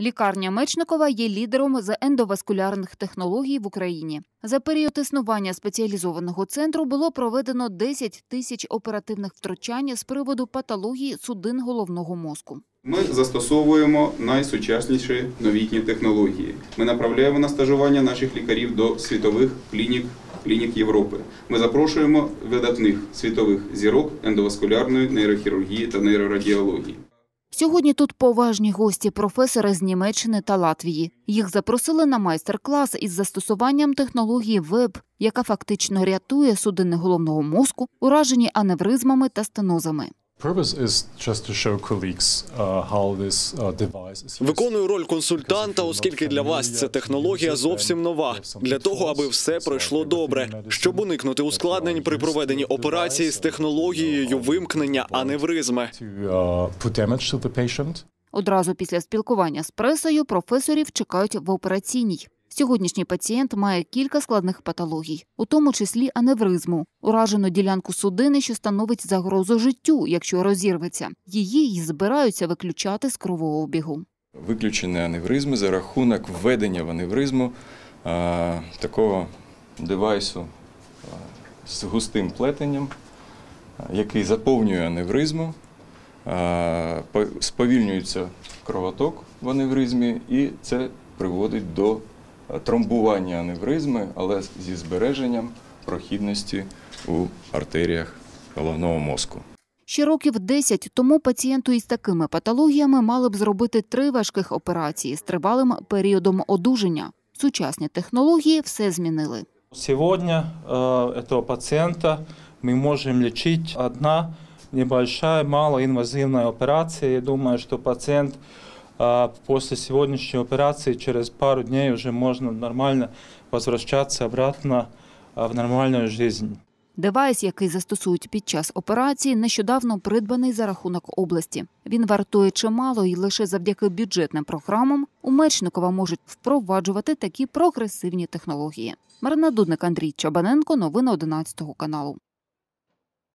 Лікарня Мечникова є лідером з ендоваскулярних технологій в Україні. За період існування спеціалізованого центру було проведено 10 тисяч оперативних втручань з приводу патології судин головного мозку. Ми застосовуємо найсучасніші новітні технології. Ми направляємо на стажування наших лікарів до світових клінік, клінік Європи. Ми запрошуємо видатних світових зірок ендоваскулярної нейрохірургії та нейрорадіології. Сьогодні тут поважні гості професори з Німеччини та Латвії. Їх запросили на майстер-клас із застосуванням технології ВЕБ, яка фактично рятує судини головного мозку, уражені аневризмами та стенозами. Purpose is just to show colleagues uh, how this uh, device is used. Виконую роль консультанта, оскільки для вас ця технологія зовсім нова. Для того, аби все пройшло добре, щоб уникнути ускладнень при проведенні операції з технологією вимкнення аневризми. to uh. Одразу після спілкування з пресою професорів чекають в операційній. Сьогоднішній пацієнт має кілька складних патологій, у тому числі аневризму, уражену ділянку судини, що становить загрозу життю, якщо розірветься. Її й збираються виключати з кровообігу. виключені аневризми за рахунок введення в аневризму такого девайсу з густим плетенням, який заповнює аневризму, сповільнюється кровоток в аневризмі, і це приводить до тромбування аневризми, але зі збереженням прохідності у артеріях головного мозку. Ще років 10 тому пацієнту із такими патологіями мали б зробити три важких операції з тривалим періодом одужання. Сучасні технології все змінили. Сегодня э, этого пациента мы можем лечить одна небольшая малоинвазивная операция. Я думаю, что пациент э, после сегодняшней операции через пару дней уже можно нормально возвращаться обратно в нормальную жизнь. Девайс, який застосують під час операції, нещодавно придбаний за рахунок області. Він вартує чимало і лише завдяки бюджетним програмам у Мечникова можуть впроваджувати такі прогресивні технології. Марина Дудник, Андрій Чабаненко, новини 11 каналу.